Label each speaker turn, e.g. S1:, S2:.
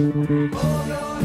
S1: Oh, no,